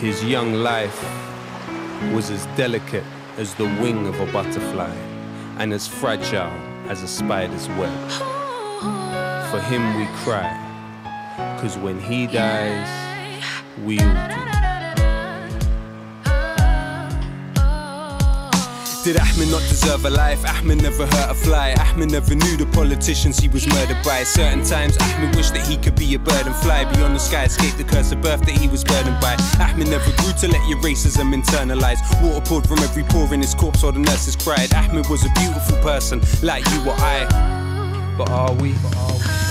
His young life was as delicate as the wing of a butterfly and as fragile as a spider's web. For him we cry, cause when he dies, we all do. Did Ahmed not deserve a life? Ahmed never hurt a fly. Ahmed never knew the politicians he was murdered by. Certain times, Ahmed wished that he could be a bird and fly beyond the sky, escape the curse of birth that he was burdened by. Ahmed never grew to let your racism internalize. Water poured from every pore in his corpse while the nurses cried. Ahmed was a beautiful person, like you or I. But are we?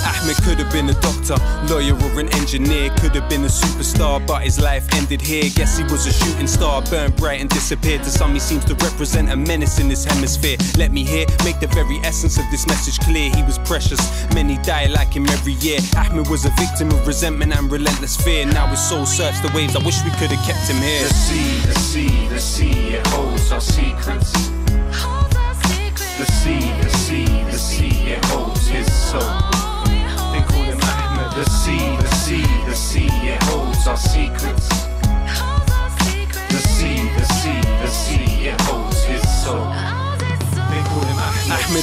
Ahmed could have been a doctor, lawyer, or an engineer. Could have been a superstar, but his life ended here. Guess he was a shooting star, burned bright and disappeared. To some, he seems to represent a menace in this hemisphere. Let me hear, make the very essence of this message clear. He was precious, many die like him every year. Ahmed was a victim of resentment and relentless fear. Now his soul surfs the waves. I wish we could have kept him here. The sea, the sea, the sea, it holds our secrets. The sea, the sea, the sea, it holds his soul. They call him. The sea, the sea, the sea, it holds our secrets.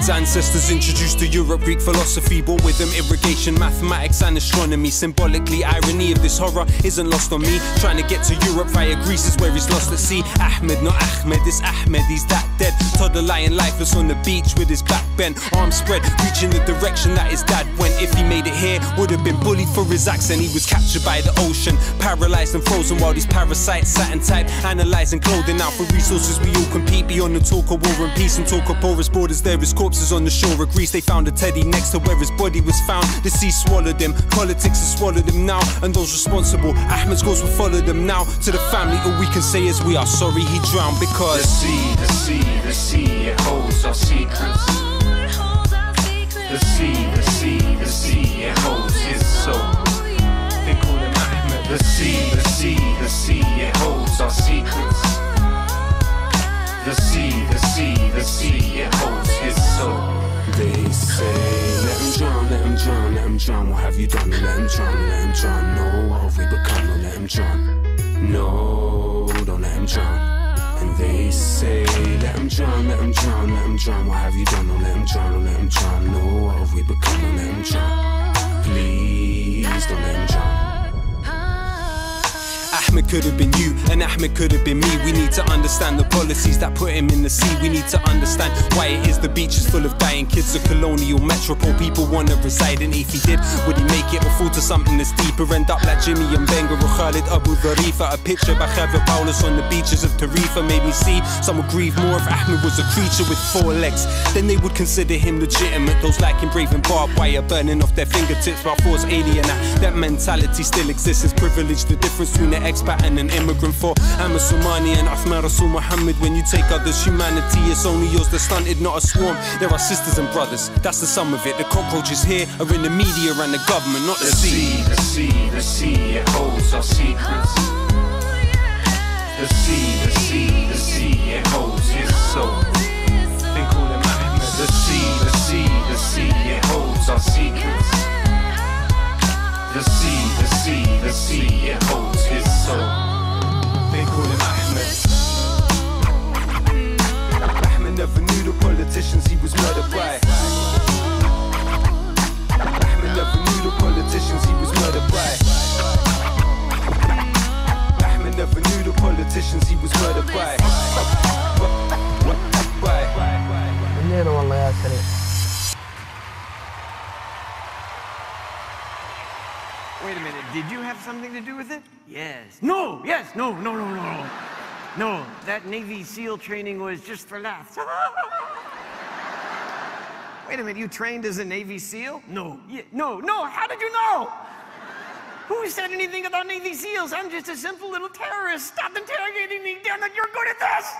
Ancestors introduced to Europe Greek philosophy, brought with them irrigation, mathematics, and astronomy. Symbolically, irony of this horror isn't lost on me. Trying to get to Europe via Greece is where he's lost at sea. Ahmed, not Ahmed, it's Ahmed, he's that dead. Toddler lying lifeless on the beach with his back bent, arms spread, reaching the direction that his dad went. If he made it here, would have been bullied for his accent. He was captured by the ocean, paralyzed and frozen while these parasites sat and type, analyzing clothing out for resources. We all compete beyond the talk of war and peace and talk of porous borders. There is corpses on the shore of Greece. They found a teddy next to where his body was found. The sea swallowed him, politics has swallowed him now, and those responsible. Ahmed's goals will follow them now. To the family, all we can say is we are sorry he drowned The because. sea, the sea, the sea, it holds our secrets. The sea, the sea, the sea, it holds his soul. They call him Ahmed. The sea, drown. What have you done? Him drown. No, what have we become? Let him drown. No, don't let him drown. And they say, let him drown, let him drown, let him drown. What have you done? Don't let him drown, don't let him drown. No, what have we become? Could have been you, and Ahmed could have been me. We need to understand the policies that put him in the sea. We need to understand why it is the beach is full of dying kids. A colonial metropole, people wanna reside in. If he did, would he make it or fall to something that's deeper? End up like Jimmy Mubenga or Khalid Abu Dharifa. A picture by Javier Bauluz on the beaches of Tarifa made me see some would grieve more if Ahmed was a creature with four legs. Then they would consider him legitimate. Those like him and barbed wire, burning off their fingertips while force alien. That, mentality still exists as privilege. The difference between an expat and an immigrant for I'm a Somali and Uthman Rasul Muhammad. When you take others' humanity, it's only yours that's stunted, not a swarm. There are sisters and brothers, that's the sum of it. The cockroaches here are in the media and the government, not the The sea. the sea, the sea, it holds our secrets. The sea, the sea, the sea, it holds his soul. Ahmed. The sea, the sea, the sea, it holds our secrets. The sea, the sea, the sea, it holds his call him Ahmed. Ahmed never knew the politicians he was murdered by. Never knew the politicians he was murdered by. Never knew the politicians he was murdered. By. Wait a minute, did you have something to do with it? Yes. No, yes, no, no, no, no. No, that Navy SEAL training was just for laughs. Wait a minute, you trained as a Navy SEAL? No, yeah, no, no, how did you know? Who said anything about Navy SEALs? I'm just a simple little terrorist. Stop interrogating me, damn it, you're good at this!